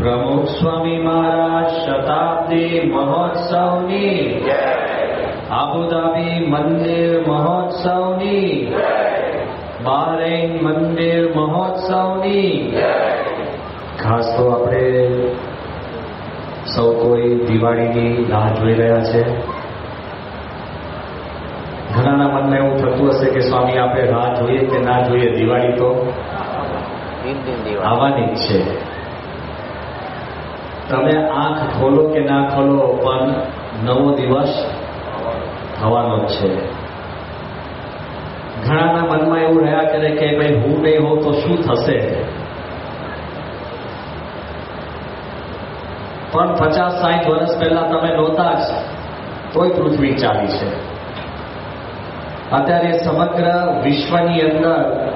પ્રમુખ સ્વામી મહારાજ શતાબ્દી મહોત્સવની. આબુધાબી મંદિર મહોત્સવની. બારેન મંદિર મહોત્સવની. ખાસ તો આપણે સૌ કોઈ દિવાળીની રાહ જોઈ રહ્યા છે. ઘણાના મનમાં એવું થતું હશે કે સ્વામી આપણે રાહ જોઈએ કે ના જોઈએ દિવાળી તો? આવવાની જ છે. તમે આંખ ખોલો કે ના ખોલો પણ નવો દિવસ થવાનો છે. ઘણાના મનમાં એવું રહ્યા કરે કે ભાઈ હું નહીં હોઉં તો શું થશે? પણ પચાસ સાઠ વર્ષ પહેલા તમે નહોતા જ, તોય પૃથ્વી ચાલી છે. અત્યારે સમગ્ર વિશ્વની અંદર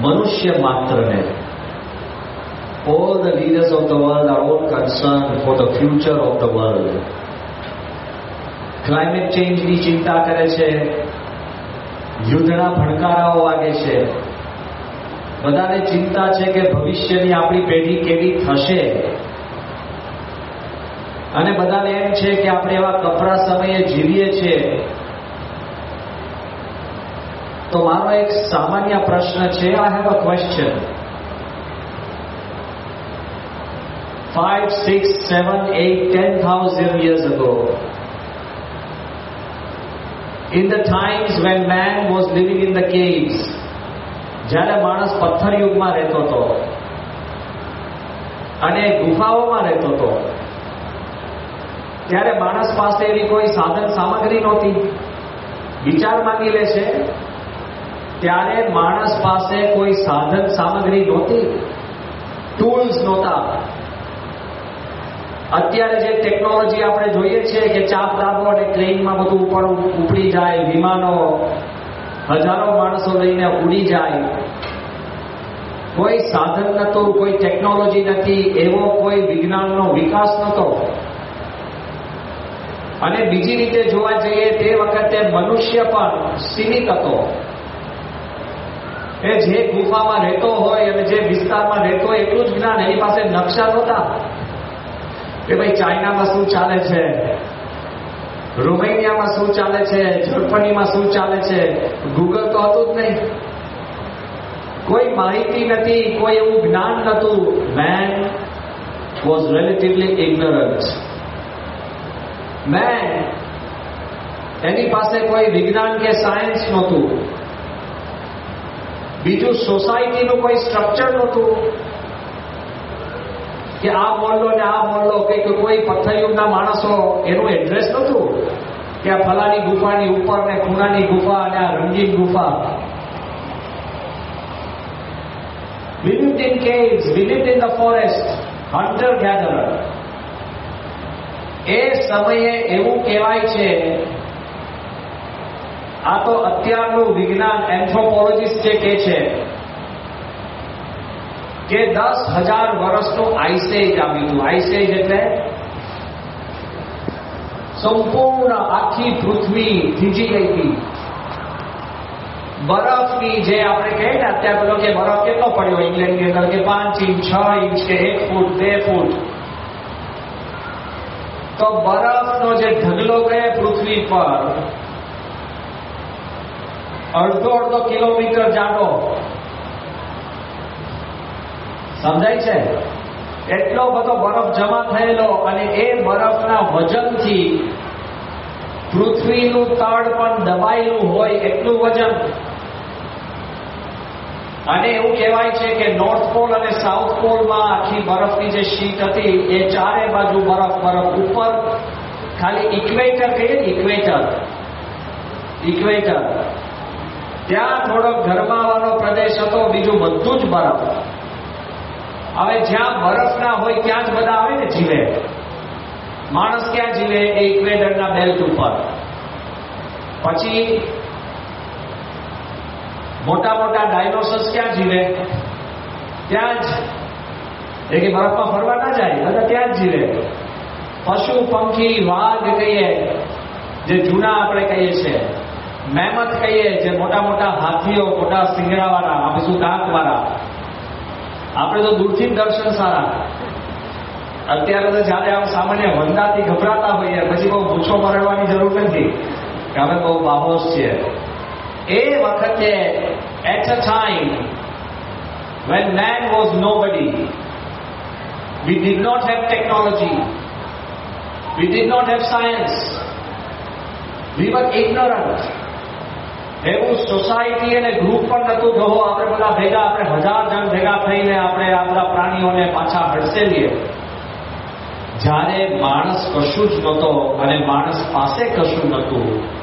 મનુષ્ય માત્રને all the leaders of the world are all concerned for the future of the world. Climate ચેન્જની ચિંતા કરે છે. યુદ્ધના ભણકારાઓ વાગે છે. બધાને ચિંતા છે કે ભવિષ્યની આપણી પેઢી કેવી થશે. અને બધાને એમ છે કે આપણે એવા કપરા સમયે જીવીએ છીએ. તો મારો એક સામાન્ય પ્રશ્ન છે. I have a question five, six, seven, eight, ten thousand years ago, in the times when man was living in the caves, જ્યારે માણસ પથ્થર યુગમાં રહેતો હતો અને ગુફાઓમાં રહેતો હતો ત્યારે માણસ પાસે એવી કોઈ સાધન સામગ્રી નહોતી. વિચાર માંગી લે છે ત્યારે માણસ પાસે કોઈ સાધન સામગ્રી નહોતી. ટૂલ્સ નહોતા. અત્યારે જે ટેકનોલોજી આપણે જોઈએ છીએ કે ચાપ દાબો અને ટ્રેનમાં બધું ઉપર ઉપડી જાય, વિમાનો હજારો માણસો લઈને ઉડી જાય. કોઈ સાધન નહોતું, કોઈ ટેકનોલોજી નથી, એવો કોઈ વિજ્ઞાનનો વિકાસ નહોતો. અને બીજી રીતે જોવા જઈએ તે વખતે મનુષ્ય પણ સીમિત હતો. એ જે ગુફામાં રહેતો હોય અને જે વિસ્તારમાં રહેતો હોય, એટલું જ જ્ઞાન એની પાસે નકશા નહોતા. કે ભાઈ ચાઇનામાં શું ચાલે છે? રોમેનિયામાં શું ચાલે છે? જર્મનીમાં શું ચાલે છે? ગૂગલ તો હતું જ નહીં. કોઈ માહિતી નથી, કોઈ એવું જ્ઞાન નહોતું man was relatively ignorant man એની પાસે કોઈ વિજ્ઞાન કે સાયન્સ નહોતું. બીજું સોસાયટીનું કોઈ સ્ટ્રક્ચર નહોતું. કે આ મોહલ્લો ને આ મોહલ્લો કે કોઈ પથ્થરયુગના માણસો એનું એડ્રેસ નહોતું? કે આ ફલાની ગુફાની ઉપર ને ખૂણાની ગુફા અને આ રંગીન ગુફા. We lived in caves, we lived in the forest. એ સમયે એવું કહેવાય છે આ તો અત્યારનું વિજ્ઞાન એન્થ્રોપોલોજીસ્ટ જે કે છે કે દસ હજાર વર્ષનું આઈસેજ આવ્યું હતું. આઈસેજ એટલે સંપૂર્ણ આખી પૃથ્વી થીજી ગઈ હતી. બરફની જે આપણે કહીએ ને અત્યારે પેલો કે બરફ કેટલો પડ્યો ઇંગ્લેન્ડની અંદર કે પાંચ ઇંચ, છ ઇંચ કે એક ફૂટ, બે ફૂટ. તો બરફનો જે ઢગલો ગયે પૃથ્વી પર, અડધો અડધો કિલોમીટર જાડો. સમજાય છે? એટલો બધો બરફ જમા થયેલો અને એ બરફના વજનથી પૃથ્વીનું તળ પણ દબાયેલું હોય એટલું વજન. અને એવું કહેવાય છે કે નોર્થ પોલ અને સાઉથ પોલમાં આખી બરફની જે શીટ હતી, એ ચારે બાજુ બરફ બરફ ઉપર. ખાલી ઇક્વેટર કહીએ ને ઇક્વેટર ઇક્વેટર ત્યાં થોડોક ગરમાવાનો પ્રદેશ હતો, બીજું બધું જ બરફ. હવે જ્યાં બરફ ના હોય ત્યાં જ બધા આવે ને જીવે. માણસ ક્યાં જીવે? એ ઇક્વેટરના બેલ્ટ ઉપર. પછી મોટા મોટા ડાયનોસર્સ ક્યાં જીવે? ત્યાં જ. એ કે બરફમાં ફરવા ના જાય, બધા ત્યાં જ જીવે. પશુ, પંખી, વાઘ કહીએ, જે જૂના આપણે કહીએ છીએ. મહેમત કહીએ, જે મોટા મોટા હાથીઓ, મોટા સિંગડાવાળા આ બધું દાંતવાળા આપણે તો દૂરથી જ દર્શન સારા. અત્યારે તો જયારે આમ સામાન્ય વંદાથી ગભરાતા હોઈએ, પછી બહુ મૂછો મરડવાની જરૂર નથી. કે અમે બહુ બાબોસ છીએ. એ વખતે at a time when man was nobody, we did not have technology. We did not have science. We were ignorant. એવું સોસાયટી અને ગ્રુપ પણ નતું. કહો આપણે બધા ભેગા, આપણે હજાર જણ ભેગા થઈને આપણે આ બધા પ્રાણીઓને પાછા હડસેલીએ જ્યારે માણસ કશું જ નહોતો અને માણસ પાસે કશું નહોતું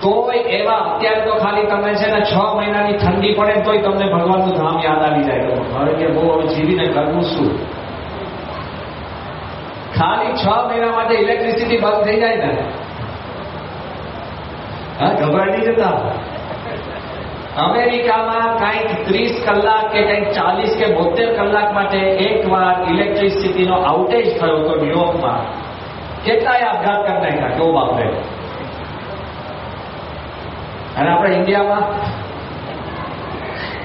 તોય એવા અત્યારે તો ખાલી તમે છે ને છ મહિનાની ઠંડી પડે તોય તમને ભગવાનનું ધામ યાદ આવી જાય. તો હવે કે બહુ હવે જીવીને કરવું શું? ખાલી છ મહિના માટે ઇલેક્ટ્રિસિટી બંધ થઈ જાય ને? હા ગભરાઈ નહીં જતા અમેરિકામાં કંઈક ત્રીસ કલાક કે કંઈક ચાલીસ કે બોતેર કલાક માટે એક વાર ઇલેક્ટ્રિસિટીનો આઉટેજ થયો હતો ન્યુયોર્કમાં કેટલાય આપઘાત કરી નાખ્યા કેવો બાપરે અને આપણે ઇન્ડિયામાં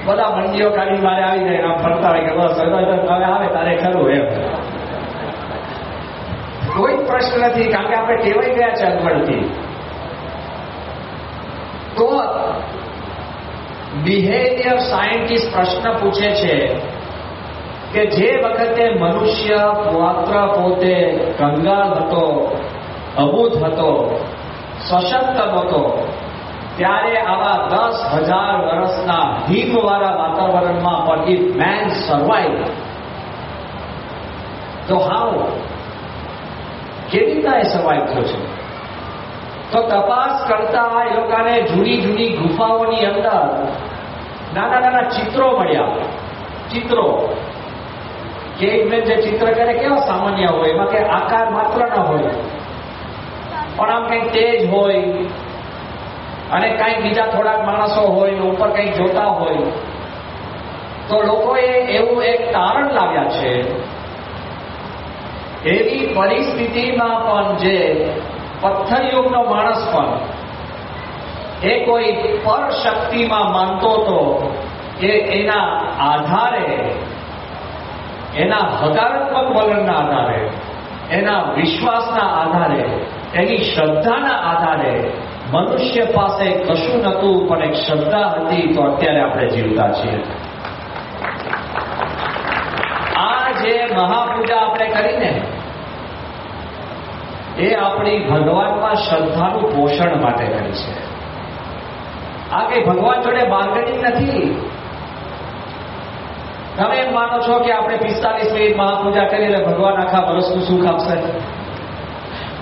બધા મંડીઓ કાઢી મારે આવી જાય આમ ફરતા હોય કે બસ, હવે હવે આવે, તારે ખરું એમ. કોઈ પ્રશ્ન નથી, કારણ કે આપણે ટેવાઈ ગયા છે અગવડથી તો બિહેવિયર સાયન્ટિસ્ટ પ્રશ્ન પૂછે છે કે જે વખતે મનુષ્ય માત્ર પોતે કંગાલ હતો અબૂત હતો, સશક્ત હતો, ત્યારે આવા દસ હજાર વર્ષના હિમવાળા વાતાવરણમાં પણ ઇફ મેન સર્વાઈવ તો હાઉ? કેવી રીતના એ સર્વાઈવ થયો છે? તો તપાસ કરતા એ લોકોને જૂની જૂની ગુફાઓની અંદર નાના નાના ચિત્રો મળ્યા. ચિત્રો. કેવમેન જે ચિત્ર કરે કેવા સામાન્ય હોય? એમાં કે આકાર માત્ર ન હોય. પણ આમ કંઈક તેજ હોય અને કંઈક બીજા થોડાક માણસો હોય ઉપર કંઈક જોતા હોય. તો લોકોએ એવું એક તારણ લાવ્યા છે. એવી પરિસ્થિતિમાં પણ જે પથ્થરયુગનો માણસ પણ એ કોઈ પર શક્તિમાં માનતો હતો કે એના આધારે, એના હકારાત્મક વલણના આધારે, એના વિશ્વાસના આધારે, એની શ્રદ્ધાના આધારે મનુષ્ય પાસે કશું નતું પણ એક શ્રદ્ધા હતી તો અત્યારે આપણે જીવતા છીએ. આ જે મહાપૂજા આપણે કરીને એ આપણી ભગવાનમાં શ્રદ્ધાનું પોષણ માટે કરી છે. આ કઈ ભગવાન જોડે બાર્ગેનિંગ નથી. તમે એમ માનો છો કે આપણે પિસ્તાલીસ મિનિટ મહાપૂજા કરી એટલે ભગવાન આખા વર્ષનું સુખ આપશે?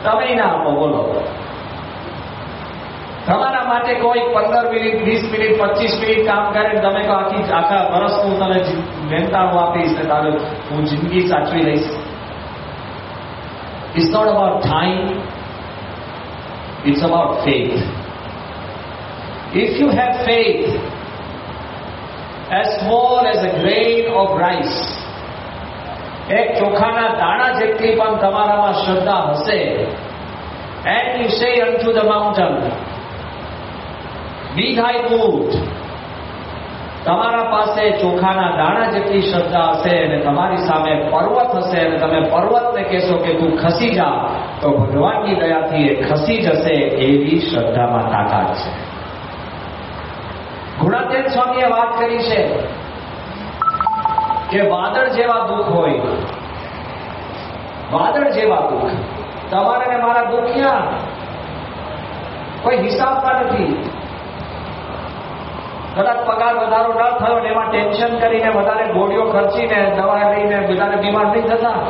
તમે ના આપો બોલો. તમારા માટે કોઈ પંદર મિનિટ, વીસ મિનિટ, પચીસ મિનિટ કામ કરે તમે કહો આખી, આખા વર્ષનું તમે મહેનતાણું આપીશ તારું હું જિંદગી સાચવી લઈશ. It's not about time, it's about faith. If you have faith as small as a grain of rice, એક ચોખાના દાણા જેટલી પણ તમારામાં શ્રદ્ધા હશે and you say unto the mountain, be thy moved. તમારા પાસે ચોખાના દાણા જેટલી શ્રદ્ધા હશે અને તમારી સામે પર્વત હશે અને તમે પર્વતને કહેશો કે તું ખસી જા, તો ભગવાનની દયાથી એ ખસી જશે એવી શ્રદ્ધામાં તાકાત છે. ગુણાતેન સ્વામીએ વાત કરી છે કે વાદળ જેવા દુઃખ હોય. વાદળ જેવા દુઃખ. તમારે ને મારા દુઃખ ક્યાં? કોઈ હિસાબમાં નથી. કદાચ પગાર વધારો ન થયો ને એમાં ટેન્શન કરીને વધારે ગોળીઓ ખર્ચીને દવા લઈને વધારે બીમાર નહીં થતા.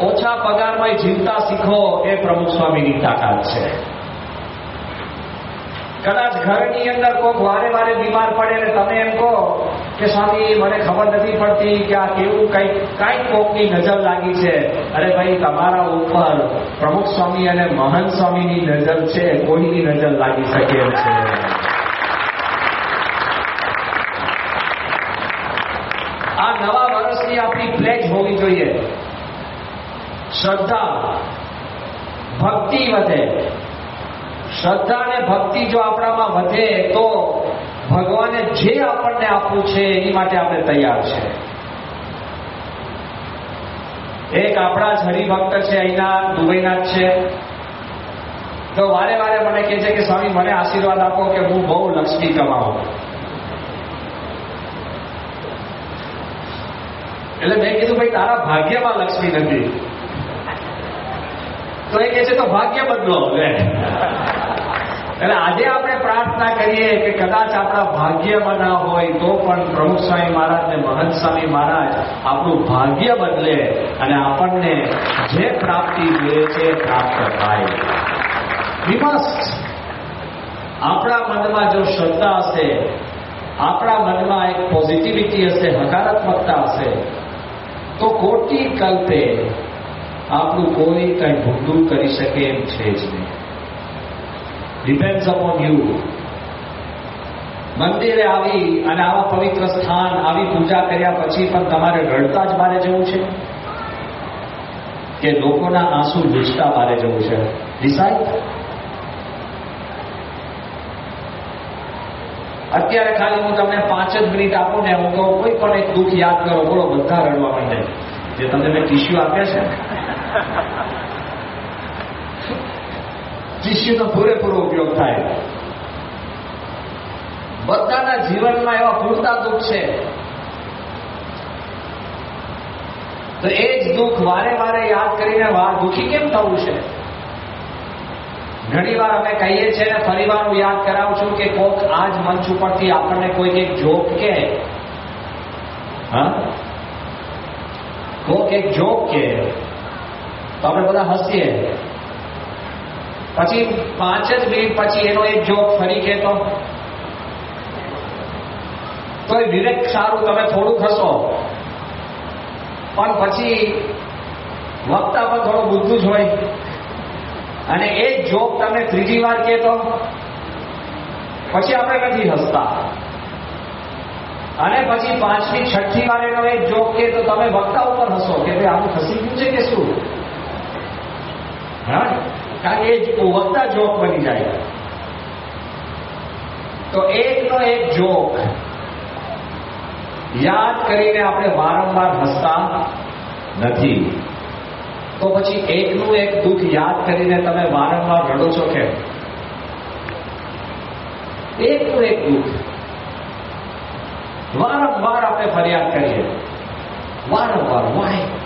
ઓછા પગારમાં જીવતા શીખો એ પ્રમુખ સ્વામીની તાકાત છે. કદાચ ઘરની અંદર કોઈક વારે વારે બીમાર પડે ને તમે એમ કહો કે સ્વામી, મને ખબર નથી પડતી કે આ કેવું કઈ કંઈક કોકની નજર લાગી છે. અરે ભાઈ, તમારા ઉપર પ્રમુખ સ્વામી અને મહંત સ્વામીની નજર છે, કોઈની નજર લાગી શકે છે આ નવા વર્ષની આપણી પ્લેજ હોવી જોઈએ શ્રદ્ધા, ભક્તિ વધે. શ્રદ્ધા અને ભક્તિ જો આપણામાં વધે, તો ભગવાને જે આપણને આપવું છે, એની માટે આપણે તૈયાર છે. એક આપણા જ હરિભક્ત છે, અહીંના દુબઈના જ છે. તો વારે વારે મને કહે છે કે, સ્વામી, મને આશીર્વાદ આપો કે હું બહુ લક્ષ્મી કમાવું. એટલે મેં કીધું, ભાઈ, તારા ભાગ્યમાં લક્ષ્મી નથી. તો એ કહે છે, તો ભાગ્ય બદલો. લે. એટલે આજે આપણે પ્રાર્થના કરીએ કે કદાચ આપણા ભાગ્યમાં ના હોય તો પણ પ્રમુખ સ્વામી મહારાજ ને મહંત સ્વામી મહારાજ આપણું ભાગ્ય બદલે અને આપણને જે પ્રાપ્તિ જોઈએ છે પ્રાપ્ત થાય. આપણા મનમાં જો શ્રદ્ધા હશે, આપણા મનમાં એક પોઝિટિવિટી હશે, હકારાત્મકતા હશે, તો કોટી કલ્પે આપણું કોઈ કંઈ ભૂંડું કરી શકે એમ છે જ નહીં ડિપેન્ડ અપોન યુ મંદિરે આવી અને આવા પવિત્ર સ્થાન આવી પૂજા કર્યા પછી પણ તમારે રડતા જ મારે જવું છે કે લોકોના આંસુ લૂછતા મારે જવું છે ડિસાઈડ અત્યારે ખાલી હું તમને પાંચ જ મિનિટ આપું ને હું કહું, કોઈ પણ એક દુઃખ યાદ કરો, બોલો, બધા રડવા માંડે. જે તમને મેં ટીશ્યુ આપ્યા છે ટીશ્યુનો પૂરેપૂરો ઉપયોગ થાય. બધાના જીવનમાં એવા પૂરતા દુઃખ છે. તો એ જ દુઃખ વારે વારે યાદ કરીને વાર દુઃખી કેમ થવું છે? ઘણી વાર અમે કહીએ છીએ ને ફરી વાર હું યાદ કરાવું છું કે કોક આ મંચ ઉપરથી આપણને કોઈક એક જોક કે હા? કોક એક જોક કે તો આપણે બધા હસીએ. પછી પાંચ જ મિનિટ પછી એનો એક જોક ફરી કહેતો. તો એ વિવેક સારું, તમે થોડું હસો. પણ પછી વક્તા પર થોડું બુદ્ધું જ હોય. અને એ જ જોક તમે ત્રીજી વાર કહેતો. પછી આપણે નથી હસતા. અને પછી પાંચમી, છઠ્ઠી વાર એનો એક જોક કે તો તમે વક્તા ઉપર હસો કે ભાઈ આવું ખસી ગયું છે કે શું? હા કારણ કે એ વક્તા જોક બની જાય તો એકનો એક જોક યાદ કરીને આપણે વારંવાર હસતા નથી તો પછી એકનું એક દુઃખ યાદ કરીને તમે વારંવાર રડો છો કેમ? એકનું એક દુઃખ. વારંવાર આપણે ફરિયાદ કરીએ. વારંવાર, why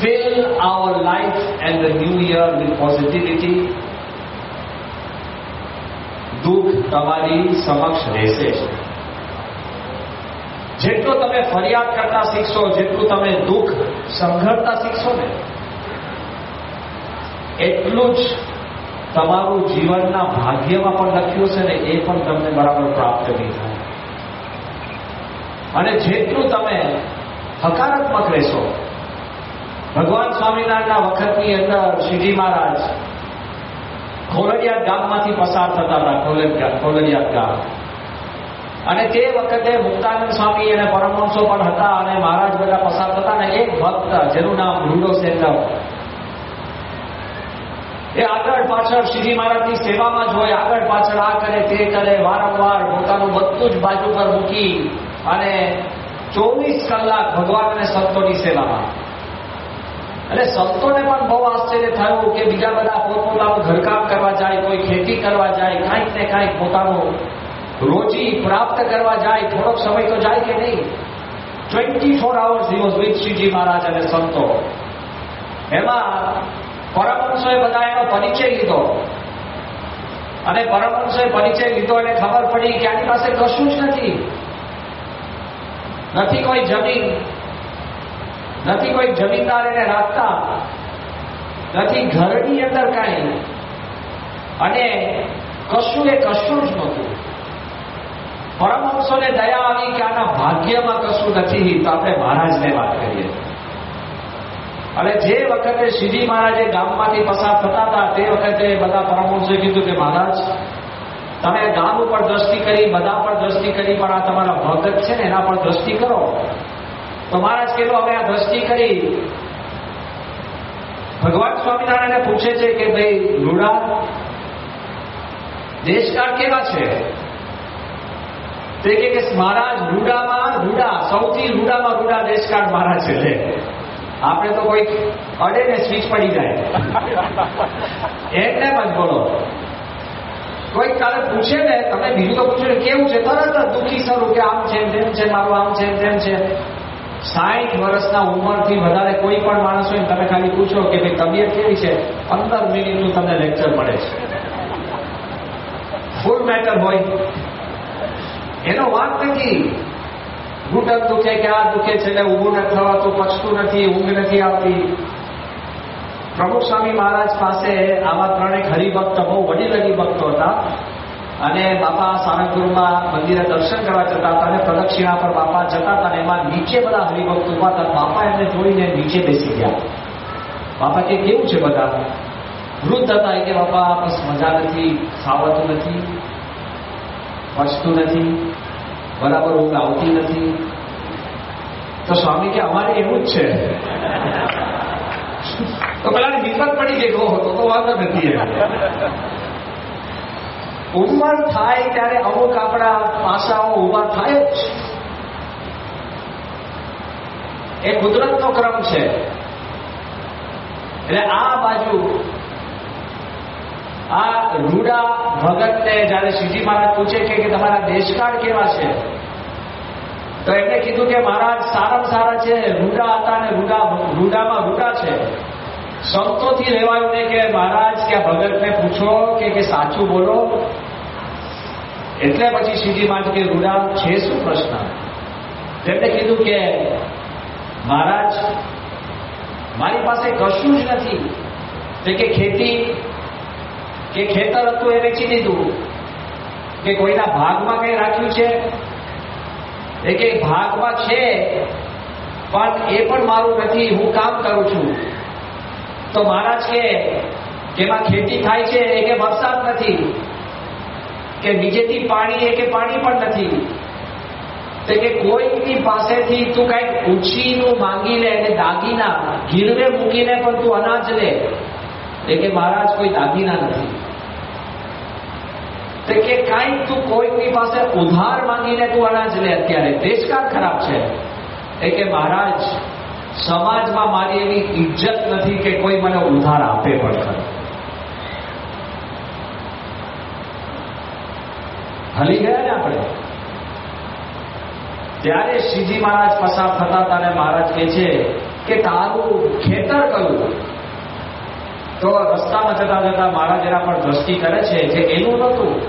fill our life and the new year with positivity. દુઃખ તમારી સમક્ષ રહેશે જેટલું તમે ફરિયાદ કરતા શીખશો, જેટલું તમે દુઃખ સંઘરતા શીખશો ને, એટલું જ તમારું જીવનના ભાગ્યમાં પણ લખ્યું છે ને, એ પણ તમને બરાબર પ્રાપ્ત નહીં થાય. અને જેટલું તમે હકારાત્મક રહેશો ભગવાન સ્વામિનારાયણના વખતની અંદર શ્રીજી મહારાજ ખોલડિયાદ ગામમાંથી પસાર થતા હતા ખોલડિયાદ ગામ. અને તે વખતે મુક્તાનંદ સ્વામી અને પરમહંસો પણ હતા અને મહારાજ બધા પસાર થતા ને એક ભક્ત, જેનું નામ રૂડો સેન્ડર એ આગળ પાછળ શ્રીજી મહારાજની સેવામાં જ હોય, આગળ પાછળ આ કરે, તે કરે, વારંવાર પોતાનું બધું જ બાજુ પર મૂકી અને ચોવીસ કલાક ભગવાન અને સંતોની સેવામાં. અને સંતોને પણ બહુ આશ્ચર્ય થયું કે બીજા બધા પોતપોતાનું ઘરકામ કરવા જાય, કોઈ ખેતી કરવા જાય, કાંઈક ને કાંઈક પોતાનું રોજી પ્રાપ્ત કરવા જાય, થોડોક સમય તો જાય કે નહીં? Twenty four hours he was Maharaj અને સંતો. એમાં પરમહંસોએ બધા એનો પરિચય લીધો. અને પરમહંસોએ પરિચય લીધો એને ખબર પડી કે આની પાસે કશું જ નથી. નથી કોઈ જમીન નથી કોઈ જમીનદાર એને રાખતા. નથી ઘરની અંદર કાંઈ. અને કશું એ કશું જ નહોતું. પરમહંસોને દયા આવી કે આના ભાગ્યમાં કશું નથી, તો આપણે મહારાજને વાત કરીએ. અને જે વખતે શ્રીજી મહારાજે ગામમાંથી પસાર થતા હતા, તે વખતે બધા પરમહંસોએ કીધું કે મહારાજ, તમે ગામ ઉપર દ્રષ્ટિ કરી, બધા પર દ્રષ્ટિ કરી, પણ આ તમારા ભગત છે ને, એના પર દ્રષ્ટિ કરો. તો મહારાજ કીધું, અમે આ દ્રષ્ટિ કરી ભગવાન સ્વામિનારાયણ પૂછે છે કે ભાઈ લુડા દેશકાળ કેવા છે? તે કે, મહારાજ, રૂડામાં રૂડા, સૌથી રૂડામાં રૂડા દેશકાળ મહારાજ છે. લે, આપણે તો કોઈ અડે ને સ્વિચ પડી જાય. એમને જ બોલો. કોઈ કાલે પૂછે ને તમે બીજું તો પૂછ્યું કેવું છે? તરત જ દુઃખી સ્વરૂપ કે આમ છે તેમ છે, મારું આમ છે તેમ છે. સાઠ વર્ષના ઉંમરથી વધારે કોઈ પણ માણસ હોય તમે ખાલી પૂછો કે ભાઈ તબિયત કેવી છે, પંદર મિનિટનું તમને લેક્ચર મળે છે. ફૂલ મેટર હોય. એનો વાત નથી. ઘૂંટણ દુખે કે આ દુખે છે એટલે ઊભું નથી થવાતું, પચતું નથી, ઊંઘ નથી આવતી. પ્રમુખ સ્વામી મહારાજ પાસે આવા ત્રણેક હરિભક્ત બહુ વડીલ હરિભક્તો હતા. અને બાપા સારંગપુરમાં મંદિરે દર્શન કરવા જતા હતા અને પ્રદક્ષિણા પર બાપા જતા હતા અને એમાં નીચે બધા હરિભક્તો ઊભા હતા. બાપા એમને જોઈને નીચે બેસી ગયા. બાપા કે, કેવું છે બધા? વૃદ્ધ હતા. કે, બાપા, બસ મજા નથી ખાવાતું નથી પચતું નથી, બરાબર ઊંઘ આવતી નથી. તો સ્વામી કે, અમારે એવું જ છે. તો પેલા હિંમત પડી ગઈ હતો તો વાંધો નથી ઉંમર થાય ત્યારે અમુક આપણા પાસાઓ ઊભા થાય જ. એ કુદરતનો ક્રમ છે. એટલે આ બાજુ આ રૂડા ભગતને જ્યારે શ્રીજી મહારાજ પૂછે કે તમારા દેશકાળ કેવા છે, તો એમણે કીધું કે મહારાજ સારામાં સારા છે, રૂડા હતા ને રૂડા રૂડામાં રૂડા છે. સંતોથી રહેવાયું ને કે મહારાજ કે ભગતને પૂછો કે સાચું બોલો. એટલે પછી સીધી માટે કે રૂડા છે શું પ્રશ્ન? તેમણે કીધું કે, મહારાજ, મારી પાસે કશું જ નથી. તે કે, ખેતી, કે ખેતર હતું એ વેચી દીધું. કે કોઈના ભાગમાં કંઈ રાખ્યું છે? એ કે, ભાગમાં છે, પણ એ પણ મારું નથી, હું કામ કરું છું. તો મહારાજ કે એમાં ખેતી થાય છે એ કે વરસાદ નથી? કે નીચેથી પાણી એ કે પાણી પણ નથી. કે કોઈની પાસેથી તું કંઈક ઉછીનું માંગી લે અને દાગીના ગીરવે મૂકીને પણ તું અનાજ લે. એ કે મહારાજ, કોઈ દાગીના નથી. તે કે કાંઈક તું કોઈની પાસે ઉધાર માંગીને તું અનાજ લે અત્યારે. દેશકાર ખરાબ છે. એ કે મહારાજ, સમાજમાં મારી એવી ઇજ્જત નથી કે કોઈ મને ઉધાર આપે પણ ખરો. હલી ગયા ને આપણે? ત્યારે શ્રીજી મહારાજ પસાર થતા તારે મહારાજ કહે છે કે તારું ખેતર કયું તો રસ્તામાં જતા જતા મહારાજ એના પર દ્રષ્ટિ કરે છે જે એનું નહોતું,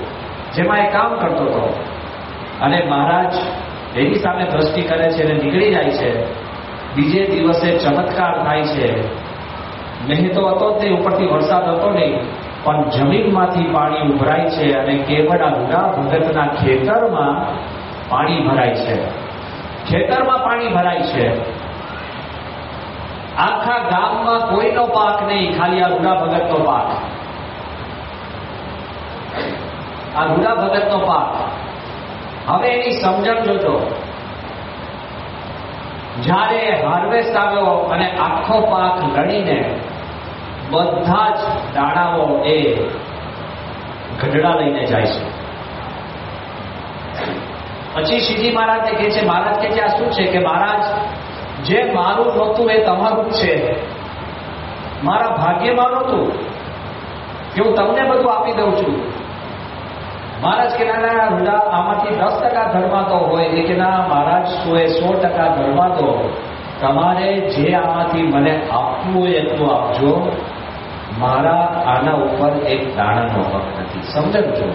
જેમાં એ કામ કરતો હતો. અને મહારાજ એની સામે દ્રષ્ટિ કરે છે અને નીકળી જાય છે. બીજે દિવસે ચમત્કાર થાય છે. મહેતો હતો જ નહીં, ઉપરથી વરસાદ હતો નહીં. પણ જમીનમાંથી પાણી ઉભરાય છે અને કેવડા ગુડા ભગતના ખેતરમાં પાણી ભરાય છે. ખેતરમાં પાણી ભરાય છે. આખા ગામમાં કોઈનો પાક નહીં, ખાલી આ ગુડા ભગતનો પાક. આ ગુડા ભગતનો પાક. હવે એની સમજણ જોજો. જ્યારે હાર્વેસ્ટ આવ્યો અને આખો પાક લડીને બધા જ દાણાઓ એ ગઢડા લઈને જાય છે. પછી શ્રીજી મહારાજને કહે છે, મહારાજ, કે આ શું છે? કે મહારાજ, જે મારું નહોતું એ તમારું છે. મારા ભાગ્યમાં નહોતું. કે હું તમને બધું આપી દઉં છું. મહારાજ કે, ના ના રૂડા આમાંથી દસ ટકા ધર્માતો હોય. એ કે, ના મહારાજ સો એ સો ટકા ધર્માતો તમારે જે આમાંથી મને આપવું હોય એટલું આપજો. મારા આના ઉપર એક દાણાનો હક નથી. સમજજો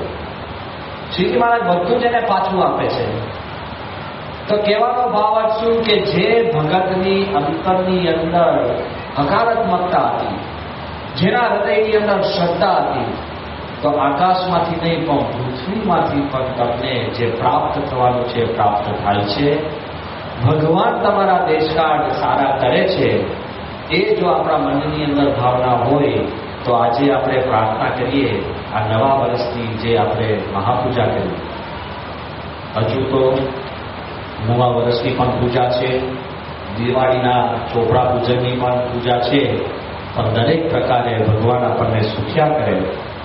શ્રીજી મહારાજ બધું જ એને પાછું આપે છે, તો કહેવાનો ભાવ જ શું કે જે ભગતની અંતરની અંદર હકારાત્મકતા હતી, જેના હૃદયની અંદર શ્રદ્ધા હતી, તો આકાશમાંથી નહીં, પણ પૃથ્વીમાંથી પણ તમને જે પ્રાપ્ત થવાનું છે પ્રાપ્ત થાય છે. ભગવાન તમારા દેશકાળ સારા કરે છે. એ જો આપણા મનની અંદર ભાવના હોય, તો આજે આપણે પ્રાર્થના કરીએ, આ નવા વર્ષની જે આપણે મહાપૂજા કરી હજુ તો નવા વર્ષની પણ પૂજા છે, દિવાળીના ચોપડા પૂજનની પણ પૂજા છે, પણ દરેક પ્રકારે ભગવાન આપણને સુખ્યા કરે,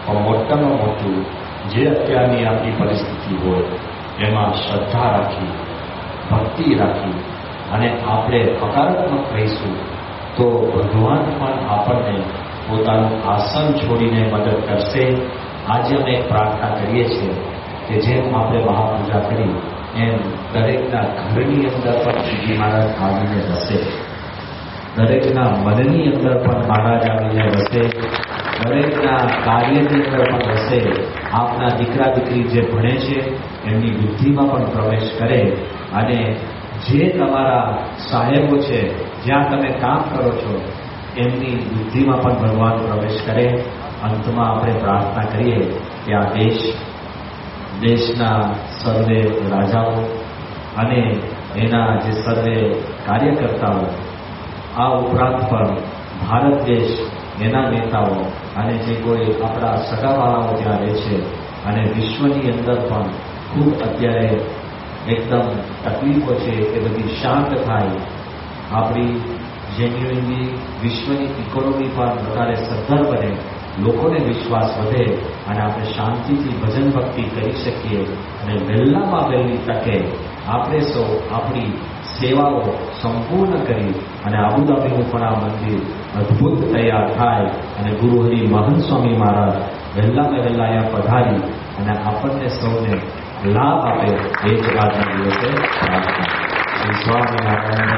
પણ મોટામાં મોટું જે અત્યારની આપણી પરિસ્થિતિ હોય, એમાં શ્રદ્ધા રાખી, ભક્તિ રાખી, અને આપણે હકારાત્મક રહીશું. તો ભગવાન પણ આપણને પોતાનું આસન છોડીને મદદ કરશે. આજે અમે પ્રાર્થના કરીએ છીએ કે જેમ આપણે મહાપૂજા કરી, એમ દરેકના ઘરની અંદર પણ શ્રીજી મહારાજ આવીને વસે. દરેકના મનની અંદર પણ મહારાજ આવીને વસે. દરેકના કાર્યની અંદર પણ વસે. આપના દીકરા દીકરી જે ભણે છે, એમની બુદ્ધિમાં પણ પ્રવેશ કરે અને જે તમારા સાહેબો છે, જ્યાં તમે કામ કરો છો, એમની બુદ્ધિમાં પણ ભગવાન પ્રવેશ કરે. અંતમાં આપણે પ્રાર્થના કરીએ કે આ દેશ, દેશના સર્વે રાજાઓ અને એના જે સર્વે કાર્યકર્તાઓ, આ ઉપરાંત પણ ભારત દેશ, એના નેતાઓ અને જે કોઈ આપણા સગાવાળાઓ ત્યાં રહે છે અને વિશ્વની અંદર પણ ખૂબ અત્યારે એકદમ તકલીફો છે એ બધી શાંત થાય. આપણી જેન્યુઇનલી વિશ્વની ઇકોનોમી પણ વધારે સદ્ધર બને લોકોને વિશ્વાસ વધે અને આપણે શાંતિથી ભજન ભક્તિ કરી શકીએ અને વહેલામાં વહેલી તકે આપણે સૌ આપણી સેવાઓ સંપૂર્ણ કરી અને આબુધાબીનું પણ આ મંદિર અદ્ભુત તૈયાર થાય અને ગુરુહરિ મહન સ્વામી મહારાજ વહેલામાં વહેલા અહીંયા પધારી અને આપણને સૌને લાભ આપે એ જ આજના દિવસે પ્રાર્થના સ્વામિનારાયણ